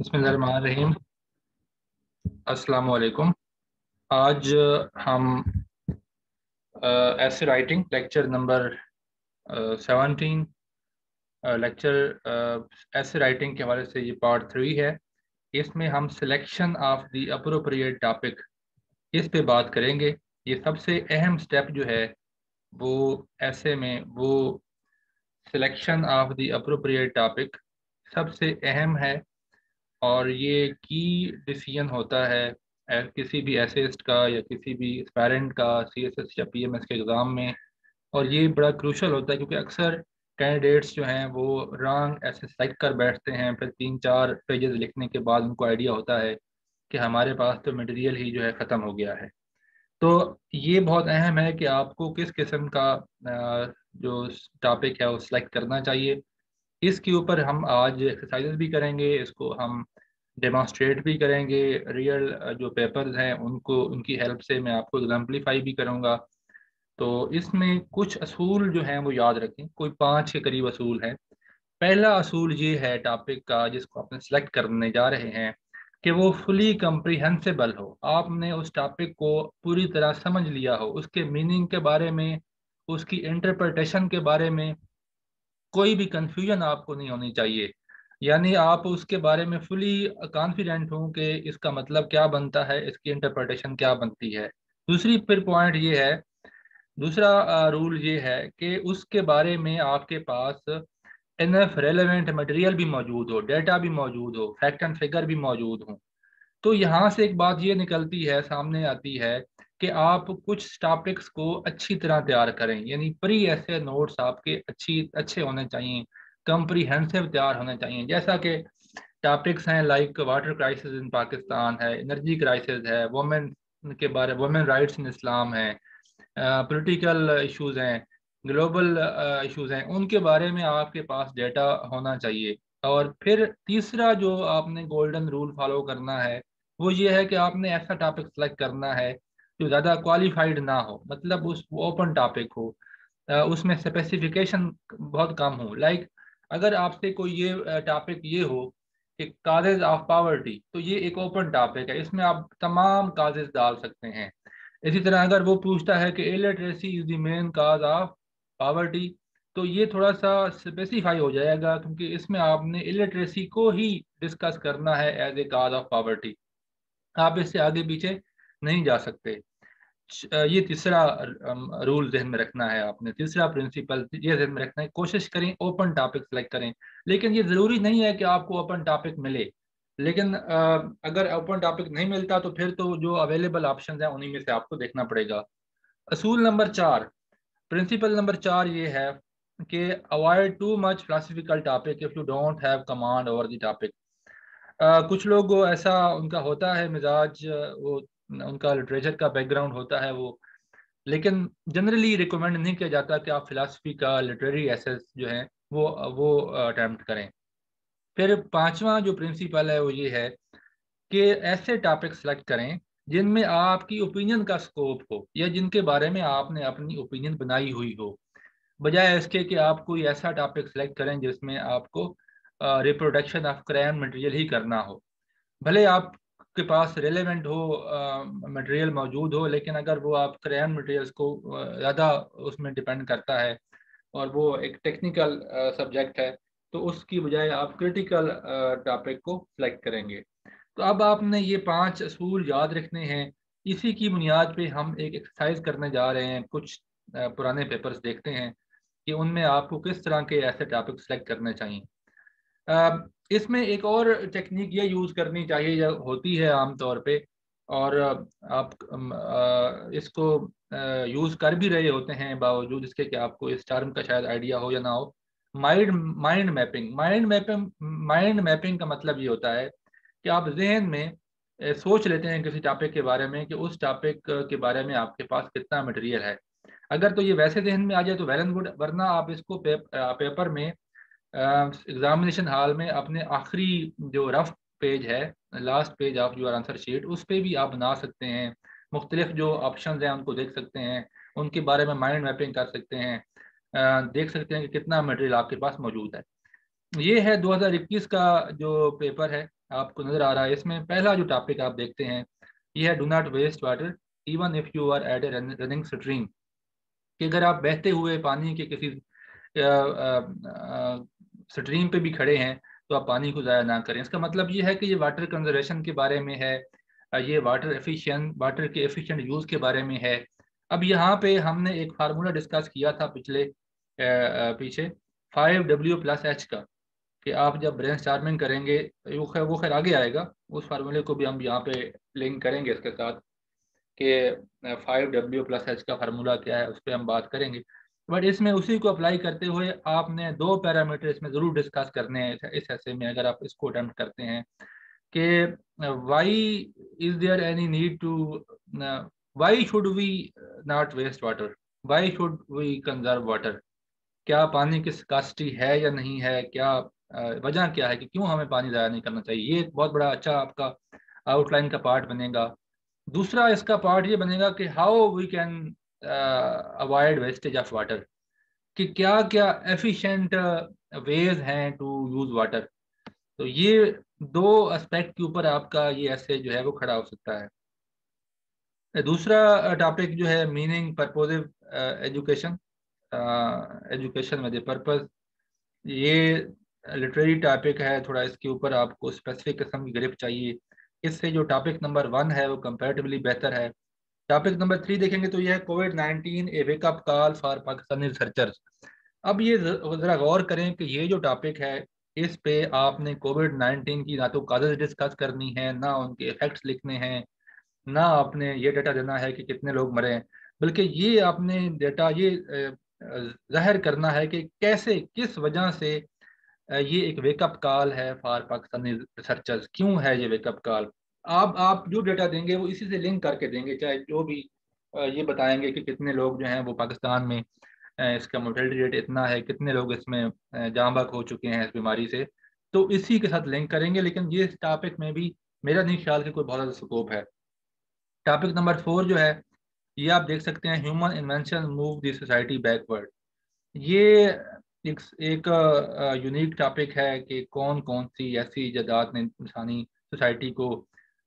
बसमीम अस्सलाम आज हम essay writing lecture number seventeen lecture essay writing के हवाले से ये पार्ट थ्री है। इसमें हम selection of the appropriate topic इस पे बात करेंगे। ये सबसे अहम स्टेप जो है, वो ऐसे में, वो selection of the appropriate topic सबसे अहम है। और ये की डिसीज़न होता है किसी भी एसेस्ट का या किसी भी पेरेंट का सी एस एस या पी एम एस के एग्ज़ाम में। और ये बड़ा क्रूशल होता है क्योंकि अक्सर कैंडिडेट्स जो हैं, वो रॉन्ग ऐसे सेलेक्ट कर बैठते हैं, फिर तीन चार पेजेस लिखने के बाद उनको आइडिया होता है कि हमारे पास तो मटेरियल ही जो है ख़त्म हो गया है। तो ये बहुत अहम है कि आपको किस किस्म का जो टॉपिक है, वो सिलेक्ट करना चाहिए। इसके ऊपर हम आज एक्सरसाइजेस भी करेंगे, इसको हम डेमोस्ट्रेट भी करेंगे रियल जो पेपर्स हैं, उनको, उनकी हेल्प से मैं आपको एग्जाम्पलीफाई भी करूँगा। तो इसमें कुछ असूल जो हैं, वो याद रखें। कोई पाँच के करीब असूल हैं। पहला असूल ये है टॉपिक का, जिसको आपने सेलेक्ट करने जा रहे हैं, कि वो फुली कम्प्रीहेंसिबल हो। आपने उस टॉपिक को पूरी तरह समझ लिया हो। उसके मीनिंग के बारे में, उसकी इंटरप्रटेशन के बारे में कोई भी कन्फ्यूज़न आपको नहीं होनी चाहिए। यानी आप उसके बारे में फुली कॉन्फिडेंट हो कि इसका मतलब क्या बनता है, इसकी इंटरप्रटेशन क्या बनती है। दूसरी फिर पॉइंट ये है, दूसरा रूल ये है कि उसके बारे में आपके पास एनएफ रेलेवेंट मटेरियल भी मौजूद हो डेटा भी मौजूद हो फैक्ट एंड फिगर भी मौजूद हो। तो यहाँ से एक बात ये निकलती है, सामने आती है कि आप कुछ टॉपिक्स को अच्छी तरह तैयार करें, यानी प्री ऐसे नोट्स आपके अच्छी, अच्छे होने चाहिए। कंप्रीहेंसिव तैयार होने चाहिए। जैसा कि टॉपिक्स हैं like water crisis in Pakistan है एनर्जी क्राइसिस है वुमेन के बारे वुमेन राइट्स इन इस्लाम है पॉलिटिकल इश्यूज़ हैं ग्लोबल इश्यूज़ हैं, उनके बारे में आपके पास डेटा होना चाहिए। और फिर तीसरा जो आपने गोल्डन रूल फॉलो करना है, वो ये है कि आपने ऐसा टॉपिक सेलेक्ट करना है जो ज़्यादा क्वालिफाइड ना हो मतलब उस ओपन टॉपिक हो उसमें स्पेसिफिकेशन बहुत कम हो। लाइक अगर आपसे कोई ये टॉपिक ये हो कि काजेज ऑफ़ पावर्टी तो ये एक ओपन टॉपिक है। इसमें आप तमाम काजेज डाल सकते हैं। इसी तरह अगर वो पूछता है कि illiteracy is the main cause of poverty तो ये थोड़ा सा स्पेसिफाई हो जाएगा क्योंकि इसमें आपने इलिटरेसी को ही डिस्कस करना है as a cause of poverty आप इससे आगे पीछे नहीं जा सकते। ये तीसरा रूल जहन में रखना है आपने, तीसरा प्रिंसिपल ये जहन में रखना है, कोशिश करें ओपन टॉपिक सेलेक्ट करें, लेकिन ये ज़रूरी नहीं है कि आपको ओपन टॉपिक मिले, लेकिन अगर ओपन टॉपिक नहीं मिलता तो फिर तो जो अवेलेबल ऑप्शन है उन्हीं में से आपको देखना पड़ेगा। असूल नंबर चार प्रिंसिपल नंबर चार ये है कि avoid too much philosophical topic if you don't have command over the topic कुछ लोग ऐसा उनका होता है मिजाज, वो उनका लिटरेचर का बैकग्राउंड होता है वो। लेकिन जनरली रिकमेंड नहीं किया जाता कि आप फिलासफी का लिटरेरी एसेस जो है, वो वो अटैम्प्ट करें। फिर पांचवा जो प्रिंसिपल है वो ये है कि ऐसे टॉपिक सेलेक्ट करें जिनमें आपकी ओपिनियन का स्कोप हो या जिनके बारे में आपने अपनी ओपिनियन बनाई हुई हो। बजाय इसके कि आप कोई ऐसा टॉपिक सेलेक्ट करें जिसमें आपको रिप्रोडक्शन ऑफ़ क्रैन मटेरियल ही करना हो। भले आप के पास रेलेवेंट हो मटेरियल मौजूद हो, लेकिन अगर वो आप क्रेन मटेरियल्स को ज़्यादा उसमें डिपेंड करता है और वो एक टेक्निकल सब्जेक्ट है तो उसकी बजाय आप क्रिटिकल टॉपिक को सिलेक्ट करेंगे। तो अब आपने ये पाँच असूल याद रखने हैं। इसी की बुनियाद पे हम एक एक्सरसाइज करने जा रहे हैं। कुछ पुराने पेपर्स देखते हैं कि उनमें आपको किस तरह के ऐसे टॉपिक सेलेक्ट करने चाहिए। इसमें एक और टेक्निक ये यूज़ करनी चाहिए जो होती है आमतौर पे और आप इसको यूज़ कर भी रहे होते हैं बावजूद इसके कि आपको इस टर्म का शायद आइडिया हो या ना हो। Mind mind mapping mind mapping mind mapping का मतलब ये होता है कि आप जहन में सोच लेते हैं किसी टॉपिक के बारे में कि उस टॉपिक के बारे में आपके पास कितना मटेरियल है। अगर तो ये वैसे जहन में आ जाए तो वेल एंड गुड वरना आप इसको पे, पेपर में एग्जामिनेशन हॉल में अपने आखिरी जो रफ पेज है last page of your answer sheet उस पर भी आप बना सकते हैं। मुख्तलिफ़ जो ऑप्शन हैं, उनको देख सकते हैं। उनके बारे में माइंड मैपिंग कर सकते हैं। देख सकते हैं कि कितना मटेरियल आपके पास मौजूद है। ये है 2021 का जो पेपर है, आपको नज़र आ रहा है। इसमें पहला जो टॉपिक आप देखते हैं, ये है do not waste water even if you are at a running stream कि अगर आप बहते हुए पानी के किसी स्ट्रीम पे भी खड़े हैं तो आप पानी को ज़ाया ना करें। इसका मतलब ये है कि ये वाटर कंजर्वेशन के बारे में है ये वाटर एफिशिएंट, वाटर के एफिशिएंट यूज़ के बारे में है। अब यहाँ पे हमने एक फार्मूला डिस्कस किया था पिछले पीछे, फाइव डब्ल्यू प्लस एच का, कि आप जब ब्रेन स्टार्मिंग करेंगे, वो खैर वो खैर आगे आएगा। उस फार्मूले को भी हम यहाँ पे लिंक करेंगे इसके साथ, कि फाइव डब्ल्यू प्लस एच का फार्मूला क्या है, उस पर हम बात करेंगे। बट इसमें उसी को अप्लाई करते हुए आपने दो पैरामीटर इसमें ज़रूर डिस्कस करने हैं, इस ऐसे में अगर आप इसको अटेम्प्ट करते हैं कि why is there any need to why should we not waste water why should we conserve water क्या पानी की स्कास्टी है या नहीं है? क्या वजह क्या है कि क्यों हमें पानी ज़ाया नहीं करना चाहिए? ये एक बहुत बड़ा अच्छा आपका आउटलाइन का पार्ट बनेगा। दूसरा इसका पार्ट ये बनेगा कि how we can avoid wastage of water कि क्या क्या एफिशिएंट वेज हैं टू यूज़ वाटर तो ये दो एस्पेक्ट के ऊपर आपका ये ऐसे जो है वो खड़ा हो सकता है। दूसरा टॉपिक जो है मीनिंग परपोजिव एजुकेशन एजुकेशन में पर्पज ये लिटरेरी टॉपिक है, थोड़ा इसके ऊपर आपको स्पेसिफिक किस्म की ग्रिप चाहिए। इससे जो टॉपिक नंबर वन है, वो कंपेरेटिवली बेहतर है। टॉपिक नंबर थ्री देखेंगे तो यह COVID nineteen a wake up call for Pakistani researchers अब ये ज़रा गौर करें कि ये जो टॉपिक है, इस पे आपने कोविड नाइनटीन की ना तो कागज़ डिस्कस करनी है, ना उनके इफेक्ट्स लिखने हैं, ना आपने ये डेटा देना है कि कितने लोग मरे बल्कि ये आपने डेटा ये ज़ाहिर करना है कि कैसे, किस वजह से ये एक वेकअप कॉल है फॉर पाकिस्तानी रिसर्चर्स क्यों है ये वेकअप कॉल आप आप जो डेटा देंगे वो इसी से लिंक करके देंगे, चाहे जो भी ये बताएँगे कि कितने लोग जो हैं वो पाकिस्तान में इसका मोर्टेलिटी रेट इतना है, कितने लोग इसमें जामबक हो चुके हैं इस बीमारी से तो इसी के साथ लिंक करेंगे, लेकिन ये टॉपिक में भी मेरा नहीं ख्याल कि कोई बहुत ज़्यादा स्कोप है। टॉपिक नंबर फोर जो है, ये आप देख सकते हैं human invention move the society backward ये एक एक यूनिक टॉपिक है कि कौन कौन सी ऐसी इजादात ने, इंसानी सोसाइटी को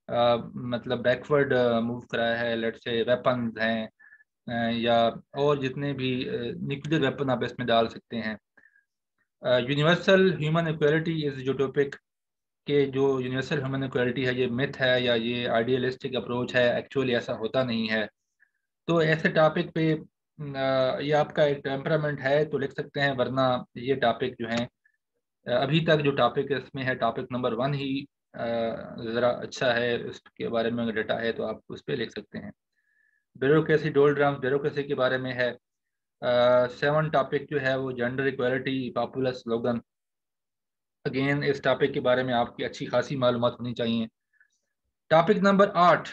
मतलब बैकवर्ड मूव कराया है लेट से वेपन हैं या और जितने भी न्यूक्लियर वेपन आप इसमें डाल सकते हैं। यूनिवर्सल ह्यूमन इक्वलिटी इज़ जो टॉपिक के जो यूनिवर्सल ह्यूमन इक्वलिटी है, ये मिथ है या ये आइडियलिस्टिक अप्रोच है एक्चुअली ऐसा होता नहीं है। तो ऐसे टॉपिक पे ये आपका एक टेम्परामेंट है तो लिख सकते हैं, वरना ये टॉपिक जो है, अभी तक जो टॉपिक इसमें है टॉपिक नंबर वन ही ज़रा अच्छा है, उसके बारे में डेटा है तो आप उस पर लिख सकते हैं। ब्यूरोक्रेसी डोल ड्राम ब्यूरोक्रेसी के बारे में है। सेवन टॉपिक जो है वो gender equality popular slogan again इस टॉपिक के बारे में आपकी अच्छी खासी मालूम होनी चाहिए। टॉपिक नंबर आठ,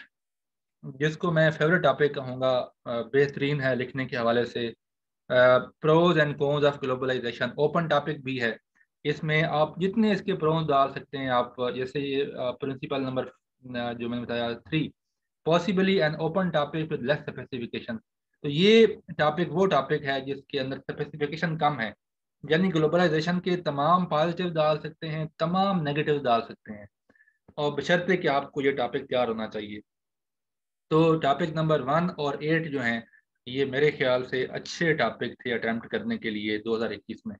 जिसको मैं फेवरेट टॉपिक कहूँगा बेहतरीन है लिखने के हवाले से। Pros and cons of globalization open topic भी है। इसमें आप जितने इसके प्रोन्स डाल सकते हैं, आप जैसे ये प्रिंसिपल नंबर जो मैंने बताया three possibly an open topic with less specification तो ये टॉपिक वो टॉपिक है जिसके अंदर स्पेसिफिकेशन कम है। यानी ग्लोबलाइजेशन के तमाम पॉजिटिव डाल सकते हैं, तमाम नेगेटिव डाल सकते हैं। और बशर्ते कि आपको ये टॉपिक तैयार होना चाहिए। तो टॉपिक नंबर वन और एट जो हैं, ये मेरे ख्याल से अच्छे टॉपिक थे अटैम्प्ट करने के लिए 2021 में।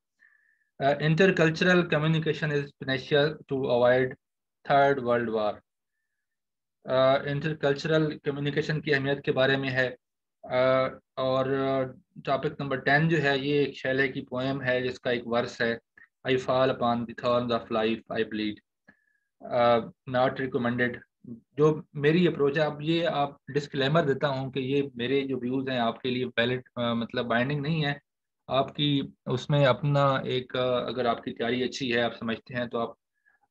Uh, intercultural communication is essential to avoid third world war. Intercultural uh, communication की अहमियत के बारे में है। Uh, और टॉपिक नंबर टेन जो है ये एक शैले की पोएम है जिसका एक वर्स है। I fall upon the thorns of life I bleed not recommended जो मेरी अप्रोच है अब ये आप डिस्क्लेमर देता हूँ कि ये मेरे जो व्यूज़ हैं आपके लिए वैलिड मतलब बाइंडिंग नहीं है। आपकी उसमें अपना एक, अगर आपकी तैयारी अच्छी है, आप समझते हैं तो आप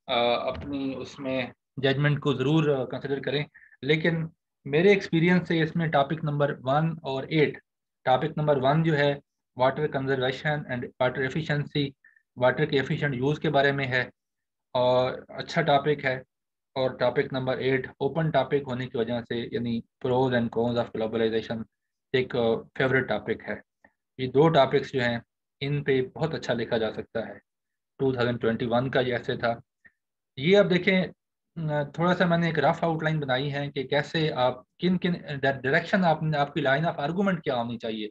अपनी उसमें जजमेंट को ज़रूर कंसिडर करें। लेकिन मेरे एक्सपीरियंस से इसमें टॉपिक नंबर वन और एट टॉपिक नंबर वन जो है water conservation and water efficiency water के एफिशिएंट यूज़ के बारे में है और अच्छा टॉपिक है। और topic number eight open topic होने की वजह से, यानी pros and cons of globalization एक फेवरेट टॉपिक है। ये दो टॉपिक्स जो हैं, इन पे बहुत अच्छा लिखा जा सकता है। 2021 का जैसे था। ये अब देखें थोड़ा सा मैंने एक रफ आउटलाइन बनाई है कि कैसे आप किन किन डायरेक्शन आप, आपकी लाइन ऑफ़ आर्गूमेंट क्या होनी चाहिए।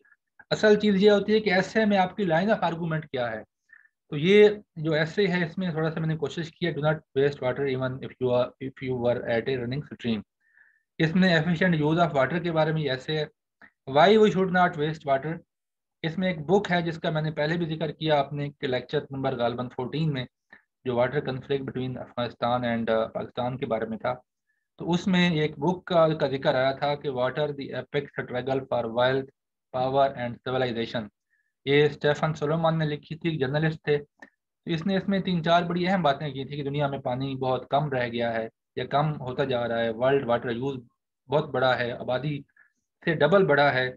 असल चीज़ ये होती है कि ऐसे में आपकी लाइन ऑफ़ आर्गूमेंट क्या है। तो ये जो ऐसे है, इसमें थोड़ा सा मैंने कोशिश किया do not waste water even if you are if you were at a running stream इसमें एफिशिएंट यूज़ ऑफ़ वाटर के बारे में ऐसे है। Why we should not waste water इसमें एक बुक है जिसका मैंने पहले भी ज़िक्र किया आपने अपने लेक्चर नंबर गालबन फोर्टीन में जो water conflict between Afghanistan and Pakistan के बारे में था। तो उसमें एक बुक का, का ज़िक्र आया था कि water the for wealth power and civilization ये स्टेफन सोलोमान ने लिखी थी जर्नलिस्ट थे। तो इसने इसमें तीन चार बड़ी अहम बातें की थी कि दुनिया में पानी बहुत कम रह गया है या कम होता जा रहा है। वर्ल्ड वाटर यूज़ बहुत बड़ा है आबादी से डबल बड़ा है।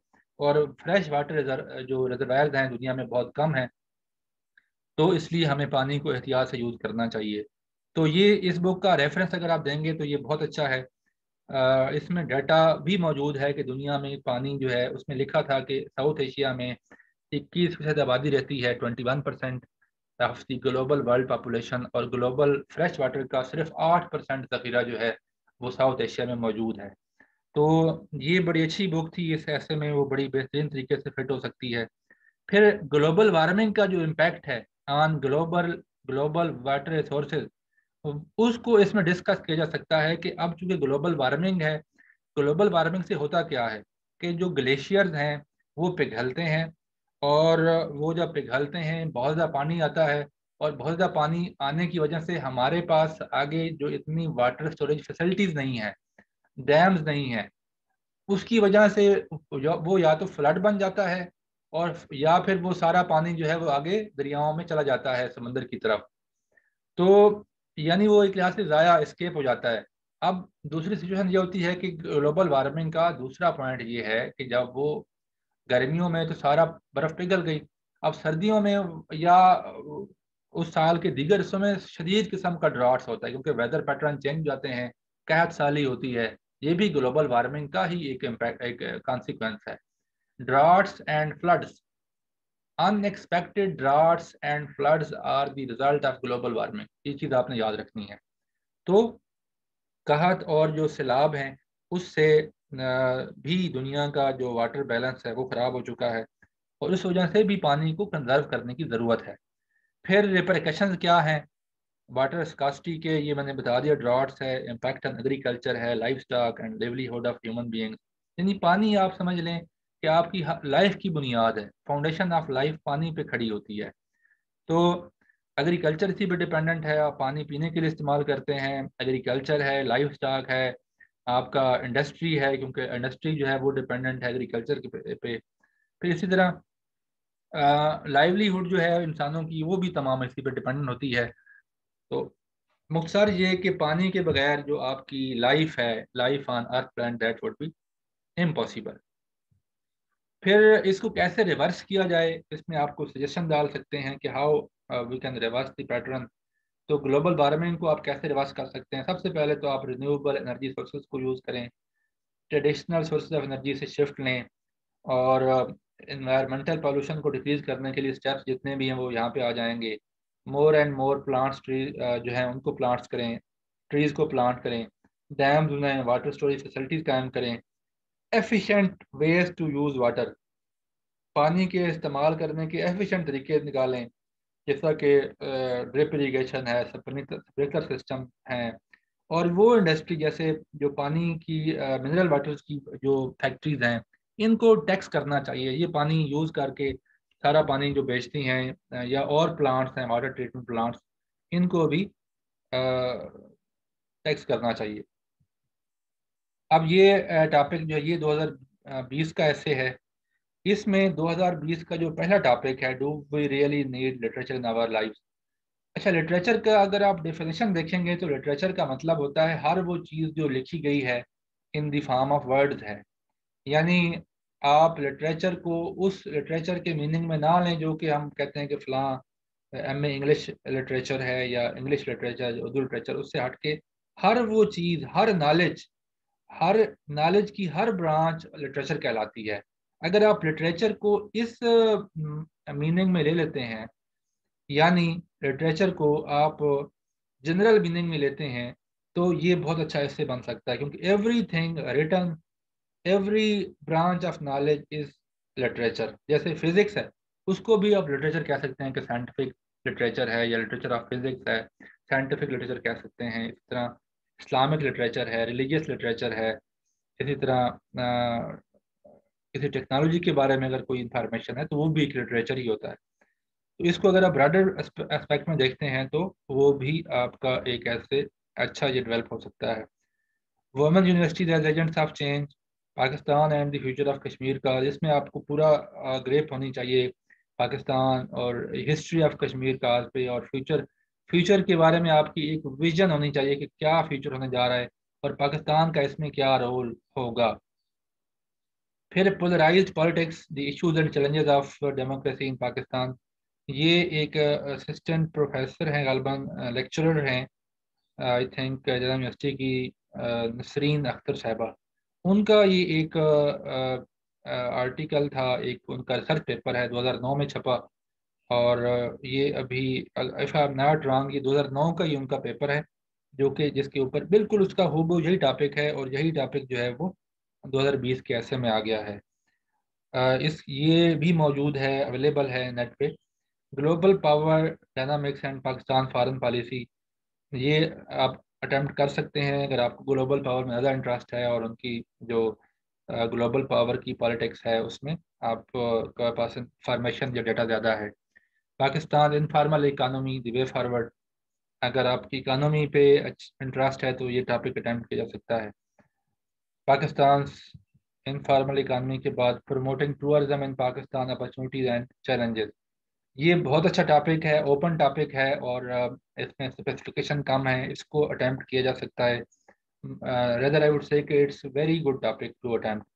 और फ्रेश वाटर जो रिजर्वायर्स हैं दुनिया में बहुत कम है तो इसलिए हमें पानी को एहतियात से यूज़ करना चाहिए। तो ये इस बुक का रेफरेंस अगर आप देंगे तो ये बहुत अच्छा है। इसमें डाटा भी मौजूद है कि दुनिया में पानी जो है, उसमें लिखा था कि साउथ एशिया में इक्कीस फ़ीसद आबादी रहती है twenty one percent of the global world population और ग्लोबल फ्रेश वाटर का सिर्फ़ आठ परसेंट ज़ख़ीरा जो है, वो साउथ एशिया में मौजूद है। तो ये बड़ी अच्छी बुक थी, इस ऐसे में वो बड़ी बेहतरीन तरीके से फिट हो सकती है। फिर ग्लोबल वार्मिंग का जो इम्पैक्ट है on global global water resources उसको इसमें डिस्कस किया जा सकता है कि अब चूँकि ग्लोबल वार्मिंग है ग्लोबल वार्मिंग से होता क्या है कि जो ग्लेशियर्स हैं, वो पिघलते हैं और वो जब पिघलते हैं, बहुत ज़्यादा पानी आता है और बहुत ज़्यादा पानी आने की वजह से हमारे पास आगे जो इतनी वाटर स्टोरेज फैसिलिटीज़ नहीं है डैम्स नहीं है। उसकी वजह से वो या तो फ्लड बन जाता है और या फिर वो सारा पानी जो है वो आगे दरियाओं में चला जाता है, समंदर की तरफ़। तो यानी वो एक लिहाज से ज़ाया स्केप हो जाता है। अब दूसरी सिचुएशन ये होती है कि ग्लोबल वार्मिंग का दूसरा पॉइंट ये है कि जब वो गर्मियों में तो सारा बर्फ़ पिघल गई। अब सर्दियों में या उस साल के दीगर हिस्सों में शदीद किस्म का ड्राट्स होता है, क्योंकि वेदर पैटर्न चेंज हो जाते हैं कहत साली होती है। ये भी ग्लोबल वार्मिंग का ही एक इम्पैक्ट एक कॉन्सिक्वेंस है। Droughts and floods unexpected droughts and floods are the result of global warming ये चीज़ आपने याद रखनी है। तो कहत और जो सैलाब हैं, उससे भी दुनिया का जो वाटर बैलेंस है, वो ख़राब हो चुका है और इस वजह से भी पानी को कंजर्व करने की ज़रूरत है। फिर रिप्रिकशन क्या हैं? वाटर स्कास्टी के ये मैंने बता दिया ड्रॉट्स है इम्पैक्ट ऑन एग्रीकल्चर है livestock and livelihood of human beings यानी पानी आप समझ लें कि आपकी लाइफ की बुनियाद है फाउंडेशन ऑफ़ लाइफ पानी पे खड़ी होती है। तो एग्रीकल्चर इसी पे डिपेंडेंट है आप पानी पीने के लिए इस्तेमाल करते हैं एग्रीकल्चर है लाइफ स्टॉक है आपका इंडस्ट्री है क्योंकि इंडस्ट्री जो है वो डिपेंडेंट है एग्रीकल्चर के पे, फिर इसी तरह लाइवलीहुड जो है इंसानों की वो भी तमाम इसी पे डिपेंडेंट होती है। तो मुख्तर ये कि पानी के बगैर जो आपकी लाइफ है life on earth plan that would be impossible फिर इसको कैसे रिवर्स किया जाए? इसमें आपको सजेशन डाल सकते हैं कि how we can reverse the pattern तो ग्लोबल वार्मिंग को आप कैसे रिवर्स कर सकते हैं? सबसे पहले तो आप रिन्यूएबल एनर्जी सोर्सेज को यूज़ करें। ट्रेडिशनल सोर्सेज ऑफ़ एनर्जी से शिफ्ट लें और इन्वायरमेंटल uh, पॉल्यूशन को डिक्रीज करने के लिए स्टेप्स जितने भी हैं वो यहाँ पे आ जाएँगे। More and more plants tree जो है, उनको प्लांट्स करें ट्रीज को प्लांट करें डैम्स उन्हें वाटर स्टोरेज फैसिलिटीज़ कायम करें efficient ways to use water पानी के इस्तेमाल करने के एफिशिएंट तरीके निकालें, जैसा कि ड्रिप इरीगेशन है स्प्रिंकलर सिस्टम हैं, और वो इंडस्ट्री जैसे जो पानी की मिनरल वाटर्स की जो फैक्ट्रीज हैं, इनको टैक्स करना चाहिए, ये पानी यूज़ करके सारा पानी जो बेचती हैं या और प्लांट्स हैं वाटर ट्रीटमेंट प्लांट्स इनको भी टैक्स करना चाहिए। अब ये टॉपिक जो है, ये 2020 का ऐसे है। इसमें 2020 का जो पहला टॉपिक है do we really need literature in our life अच्छा लिटरेचर का अगर आप डेफिनेशन देखेंगे तो लिटरेचर का मतलब होता है, हर वो चीज़ जो लिखी गई है in the form of words है। यानी आप लिटरेचर को उस लिटरेचर के मीनिंग में ना लें जो कि हम कहते हैं कि फ़लाँ, एम इंग्लिश लिटरेचर है या इंग्लिश लिटरेचर उर्दू लिटरेचर उससे हट के हर वो चीज़, हर नॉलेज हर नॉलेज की हर ब्रांच लिटरेचर कहलाती है। अगर आप लिटरेचर को इस मीनिंग में ले लेते हैं, यानी लिटरेचर को आप जनरल मीनिंग में लेते हैं तो ये बहुत अच्छा इससे बन सकता है, क्योंकि everything return every branch of knowledge is literature जैसे फिजिक्स है, उसको भी आप लिटरेचर कह सकते हैं कि साइंटिफिक लिटरेचर है या लिटरेचर ऑफ़ फिजिक्स है। साइंटिफिक लिटरेचर कह सकते हैं, इस तरह इस्लामिक लिटरेचर है रिलीजियस लिटरेचर है, इसी तरह किसी टेक्नोलॉजी के बारे में अगर कोई इंफॉर्मेशन है तो वो भी एक लिटरेचर ही होता है। तो इसको अगर आप ब्रॉडर एस्पेक्ट में देखते हैं तो वो भी आपका एक ऐसे अच्छा ये डेवलप हो सकता है। Women universities as agents of change Pakistan and the future of Kashmir का, जिसमें आपको पूरा ग्रेप होनी चाहिए पाकिस्तान और हिस्ट्री ऑफ़ कश्मीर का पे और फ्यूचर फ्यूचर के बारे में आपकी एक विजन होनी चाहिए कि क्या फ्यूचर होने जा रहा है और पाकिस्तान का इसमें क्या रोल होगा। फिर polarize politics the issues and challenges of democracy in Pakistan. ये एक असिस्टेंट प्रोफेसर हैं, गलबन लेक्चरर हैं आई थिंक यूनिवर्सिटी की नसरीन अख्तर साहबा। उनका ये एक आर्टिकल था, एक उनका रिसर्च पेपर है 2009 में छपा। और ये अभी if I am not wrong ये 2009 का ही उनका पेपर है, जो कि जिसके ऊपर बिल्कुल उसका हो यही टॉपिक है, और यही टॉपिक जो है वो 2020 के ऐसे में आ गया है। इस, ये भी मौजूद है अवेलेबल है नेट पे। Global power dynamics and Pakistan foreign policy ये आप अटेम्प्ट कर सकते हैं, अगर आपको ग्लोबल पावर में ज़्यादा इंटरेस्ट है और उनकी जो ग्लोबल पावर की पॉलिटिक्स है उसमें आप का पास इंफॉर्मेशन या डेटा ज़्यादा है। Pakistan informal economy the way forward अगर आपकी इकानमी पे इंटरेस्ट है तो ये टॉपिक अटैम्प्ट किया जा सकता है। पाकिस्तान इनफार्मल इकानमी के बाद promoting tourism in Pakistan opportunities and challenges ये बहुत अच्छा टॉपिक है ओपन टॉपिक है और इसमें स्पेसिफिकेशन कम है, इसको अटैम्प्ट किया जा सकता है। Rather I would say it's very good topic to attempt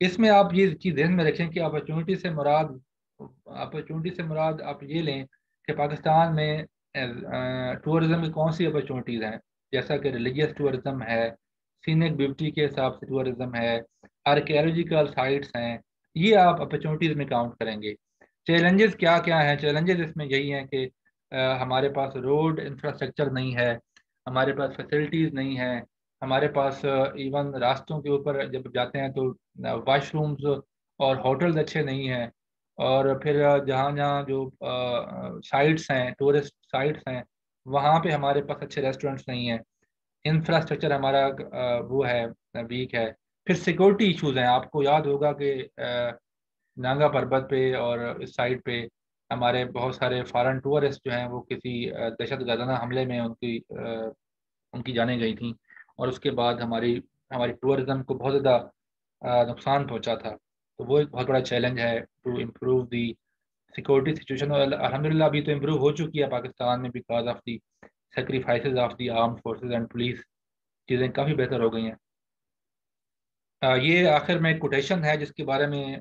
इसमें आप ये चीज़ ध्यान में रखें कि अपॉर्चुनिटी से मुराद अपॉर्चुनिटी से मुराद आप ये लें कि पाकिस्तान में टूरिज़्म की कौन सी अपॉर्चुनिटीज़ हैं? जैसा कि रिलीजियस टूरिज़्म है सीनिक ब्यूटी के हिसाब से टूरिज़्म है आर्कियोलॉजिकल साइट्स हैं, ये आप अपॉर्चुनिटीज़ में काउंट करेंगे। चैलेंजेस क्या क्या हैं? चैलेंजेस इसमें यही हैं कि हमारे पास रोड इंफ्रास्ट्रक्चर नहीं है, हमारे पास फैसिलिटीज़ नहीं है, हमारे पास इवन रास्तों के ऊपर जब जाते हैं तो वाशरूम्स और होटल्स अच्छे नहीं हैं। और फिर जहाँ जहाँ जो साइट्स हैं टूरिस्ट साइट्स हैं, वहाँ पे हमारे पास अच्छे रेस्टोरेंट्स नहीं हैं। इंफ्रास्ट्रक्चर हमारा वो है वीक है। फिर सिक्योरिटी इश्यूज़ हैं। आपको याद होगा कि नांगा पर्वत पे और इस साइड पे हमारे बहुत सारे फॉरेन टूरिस्ट जो हैं, वो किसी दहशत गर्दाना हमले में उनकी उनकी जाने गई थी और उसके बाद हमारी हमारी टूरिज़्म को बहुत ज़्यादा नुकसान पहुँचा था। तो वो एक बहुत बड़ा चैलेंज है to improve the security situation और अलहमदिल्ला अभी तो इम्प्रूव हो चुकी है। पाकिस्तान में because of the sacrifice of the arm forces and police चीज़ें काफ़ी बेहतर हो गई हैं। ये आखिर में कोटेशन है, जिसके बारे में